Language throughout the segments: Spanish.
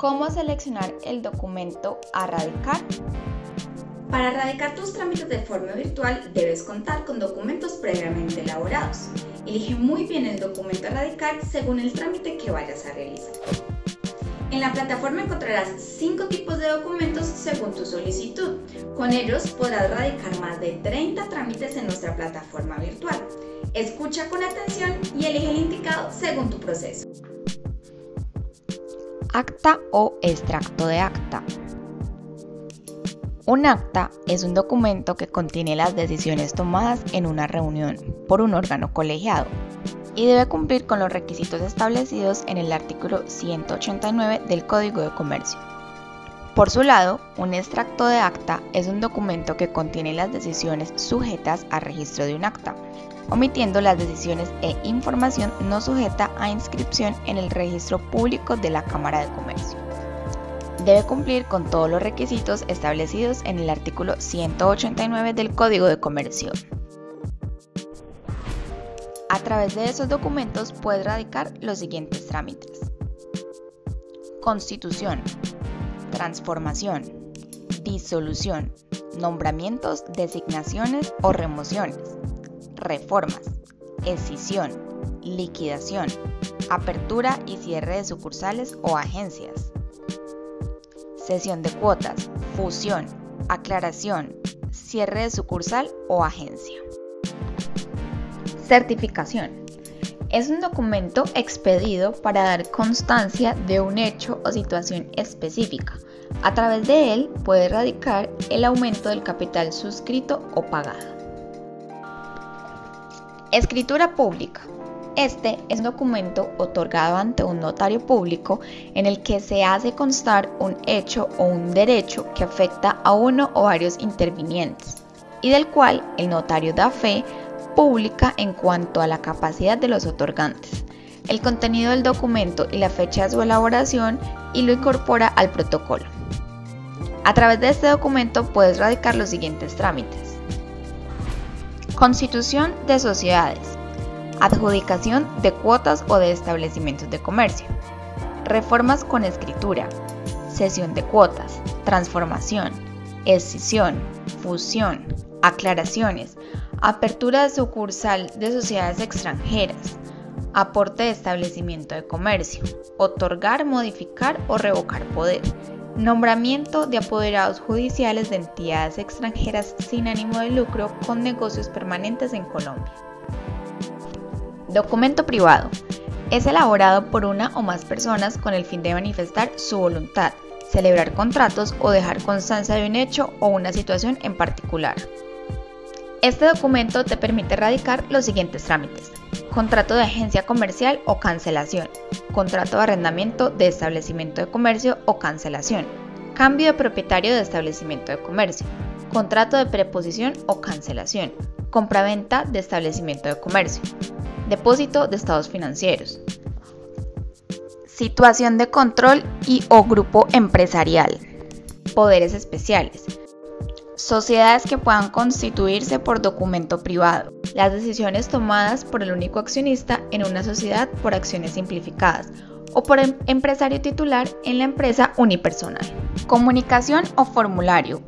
¿Cómo seleccionar el documento a radicar? Para radicar tus trámites de forma virtual debes contar con documentos previamente elaborados. Elige muy bien el documento a radicar según el trámite que vayas a realizar. En la plataforma encontrarás cinco tipos de documentos según tu solicitud. Con ellos podrás radicar más de 30 trámites en nuestra plataforma virtual. Escucha con atención y elige el indicado según tu proceso. Acta o extracto de acta. Un acta es un documento que contiene las decisiones tomadas en una reunión por un órgano colegiado y debe cumplir con los requisitos establecidos en el artículo 189 del Código de Comercio. Por su lado, un extracto de acta es un documento que contiene las decisiones sujetas a registro de un acta, omitiendo las decisiones e información no sujeta a inscripción en el registro público de la Cámara de Comercio debe cumplir con todos los requisitos establecidos en el artículo 189 del Código de Comercio. A través de esos documentos puedes radicar los siguientes trámites. Constitución, transformación, disolución, nombramientos, designaciones o remociones, reformas, escisión, liquidación, apertura y cierre de sucursales o agencias, cesión de cuotas, fusión, aclaración, cierre de sucursal o agencia. Certificación. Es un documento expedido para dar constancia de un hecho o situación específica. A través de él puede radicar el aumento del capital suscrito o pagado. Escritura pública. Este es un documento otorgado ante un notario público en el que se hace constar un hecho o un derecho que afecta a uno o varios intervinientes y del cual el notario da fe pública en cuanto a la capacidad de los otorgantes, el contenido del documento y la fecha de su elaboración y lo incorpora al protocolo. A través de este documento puedes radicar los siguientes trámites. Constitución de sociedades. Adjudicación de cuotas o de establecimientos de comercio, reformas con escritura, cesión de cuotas, transformación, escisión, fusión, aclaraciones, apertura de sucursal de sociedades extranjeras, aporte de establecimiento de comercio, otorgar, modificar o revocar poder, nombramiento de apoderados judiciales de entidades extranjeras sin ánimo de lucro con negocios permanentes en Colombia. Documento privado. Es elaborado por una o más personas con el fin de manifestar su voluntad, celebrar contratos o dejar constancia de un hecho o una situación en particular. Este documento te permite radicar los siguientes trámites. Contrato de agencia comercial o cancelación. Contrato de arrendamiento de establecimiento de comercio o cancelación. Cambio de propietario de establecimiento de comercio. Contrato de preposición o cancelación. Compraventa de establecimiento de comercio depósito de estados financieros, situación de control y o grupo empresarial, poderes especiales, sociedades que puedan constituirse por documento privado, las decisiones tomadas por el único accionista en una sociedad por acciones simplificadas o por em-, empresario titular en la empresa unipersonal. Comunicación o formulario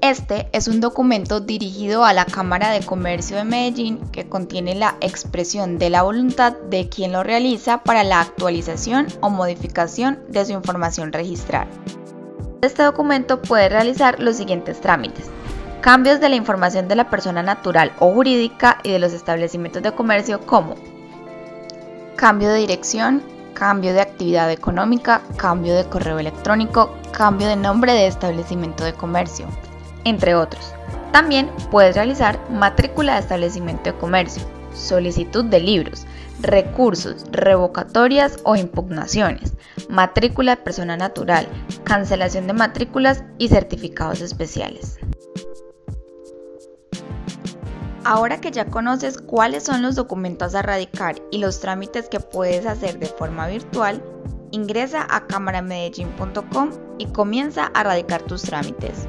este es un documento dirigido a la Cámara de Comercio de Medellín que contiene la expresión de la voluntad de quien lo realiza para la actualización o modificación de su información registrada. Este documento puede realizar los siguientes trámites. Cambios de la información de la persona natural o jurídica y de los establecimientos de comercio como cambio de dirección, cambio de actividad económica, cambio de correo electrónico, cambio de nombre de establecimiento de comercio, entre otros. También puedes realizar matrícula de establecimiento de comercio, solicitud de libros, recursos, revocatorias o impugnaciones, matrícula de persona natural, cancelación de matrículas y certificados especiales. Ahora que ya conoces cuáles son los documentos a radicar y los trámites que puedes hacer de forma virtual, ingresa a cámaramedellín.com y comienza a radicar tus trámites.